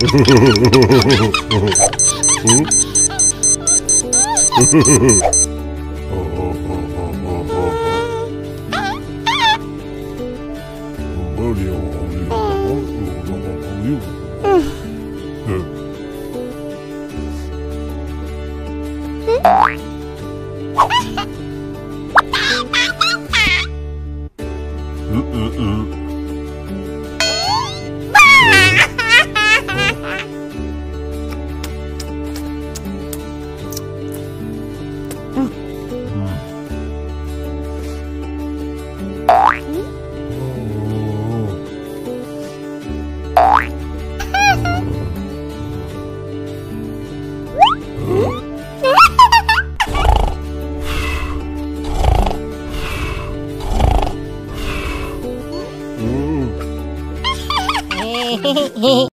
Hehehe どう?